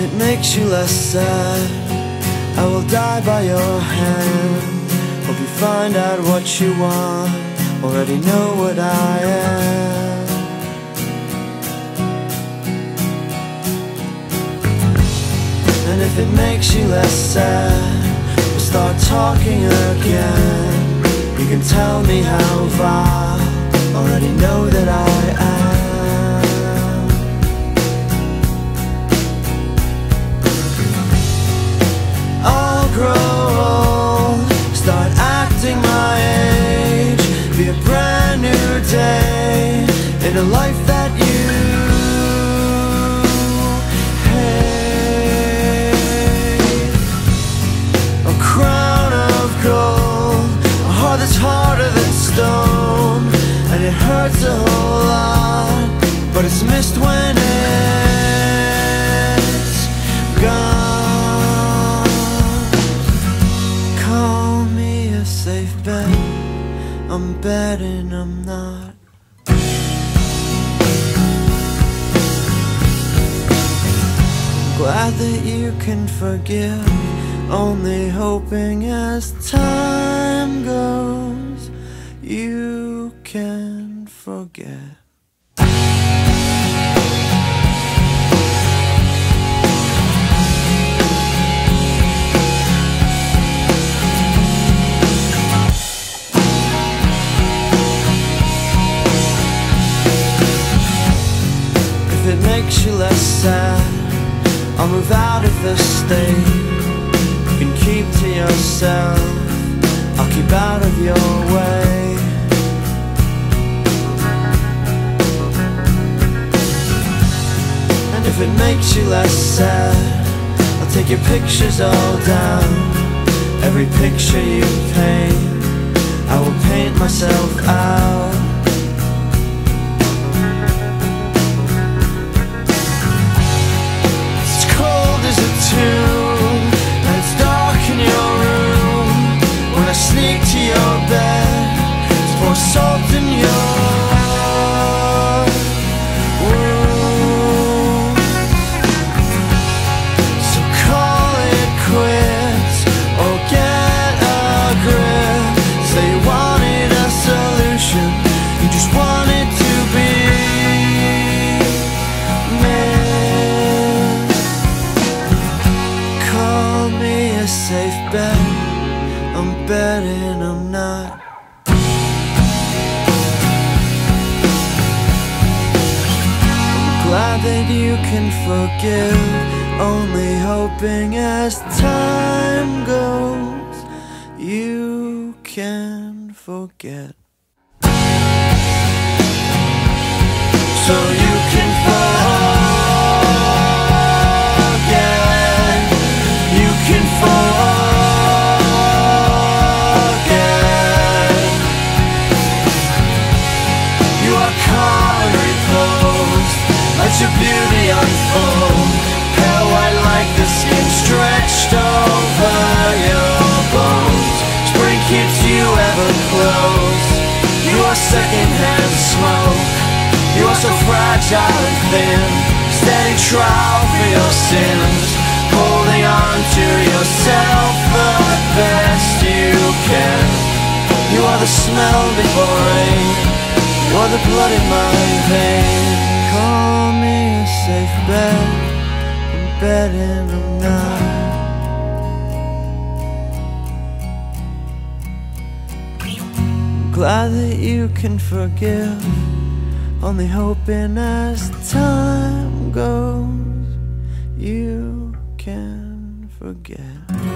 it makes you less sad, I will die by your hand. Hope you find out what you want, already know what I am. And if it makes you less sad, we'll start talking again. You can tell me how far, already know that I am. Hurts a whole lot, but it's missed when it's gone. Call me a safe bet. I'm betting I'm not. Glad that you can forgive. Only hoping as time goes, you can forget. If it makes you less sad, I'll move out of the state. You can keep to yourself, I'll keep out of your way. Makes you less sad, I'll take your pictures all down. Every picture you paint, I will paint myself out. It's cold as a tomb, and it's dark in your room. When I sneak to your bed to pour salt in your safe bet. I'm betting I'm not. I'm glad that you can forgive. Only hoping as time goes, you can forget. So you secondhand smoke. You are so fragile and thin. Standing trial for your sins. Holding on to yourself the best you can. You are the smell before rain. You are the blood in my veins. Call me a safe bet. I'm betting I'm not. Glad that you can forgive. Only hoping as time goes, you can forget.